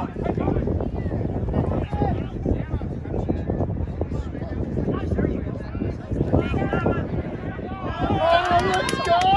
Let's go!